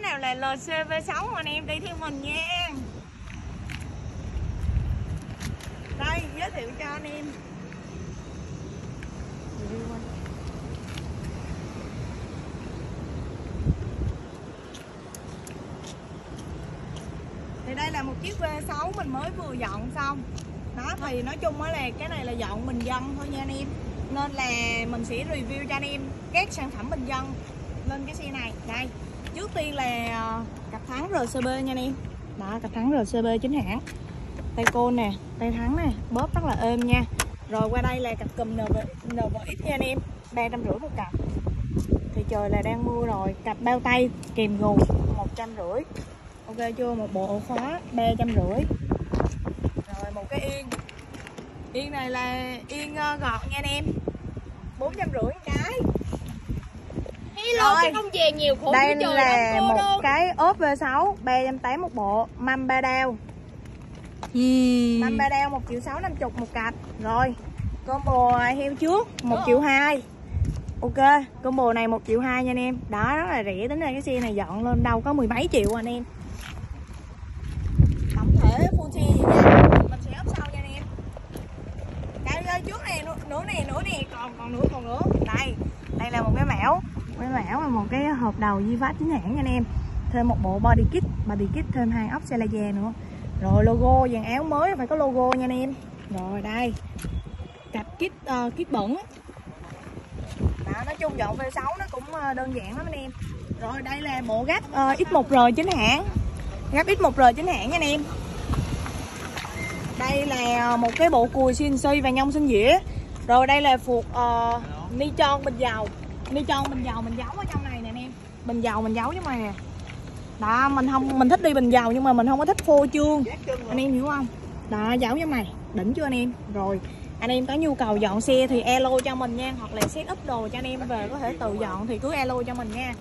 nào là LCV6 anh em? Đi theo mình nha. Đây, giới thiệu cho anh em. Thì đây là một chiếc V6 mình mới vừa dọn xong. Đó, thì nói chung á là cái này là dọn bình dân thôi nha anh em. Nên là mình sẽ review cho anh em các sản phẩm bình dân lên cái xe này. Đây trước tiên là ờ, cặp thắng RCB nha anh em đó cặp thắng RCB chính hãng. Tay côn nè tay thắng nè bóp rất là êm nha. Rồi qua đây là cặp cùm NV, NVX nha anh em ba trăm rưỡi một cặp. Thì trời là đang mưa rồi. Cặp bao tay kèm gù một trăm rưỡi. Ok chưa? Một bộ ổ khóa ba trăm rưỡi. Rồi một cái yên. Yên này là yên ờ, gọt nha anh em bốn trăm rưỡi rồi. chứ không về nhiều khổ đây là một đâu. cái ốp V6 380 một bộ mâm ba đeo mâm ba đeo một triệu sáu năm chục một cặp. Rồi combo heo trước một Ủa? triệu hai. Ok combo này một triệu hai nha anh em. Đó rất là rẻ tính ra cái xe này dọn lên đâu có mười mấy triệu anh em. Tổng thể full xe gì nha mình sẽ ốp sau nha anh em. Cái trước này nữa- này nữa nè còn còn nữa còn nữa. Đây đây là một cái mão cái mão là một cái hộp đầu di phát chính hãng nha anh em. Thêm một bộ body kit body kit thêm hai ốc xe già nữa. Rồi logo dàn áo mới phải có logo nha anh em. Rồi đây cặp kit uh, kit bẩn. Đó, nói chung dọn V6 nó cũng ờ, đơn giản lắm anh em. Rồi đây là bộ gắp uh, X1R chính hãng. Gắp X1R chính hãng nha anh em. Đây là một cái bộ cùi CNC và nhông sinh dĩa. Rồi đây là phuộc uh, ờ, ni tròn bình dầu ni tròn bình dầu mình giấu ở trong này nè anh em. Bình dầu mình giấu trong này nè. Đó mình không mình thích đi bình dầu nhưng mà mình không có thích phô trương. Anh em hiểu không? Đó giấu trong này đỉnh chưa anh em? Rồi anh em có nhu cầu dọn xe thì alo cho mình nha hoặc là set up đồ cho anh em về có thể tự dọn thì cứ alo cho mình nha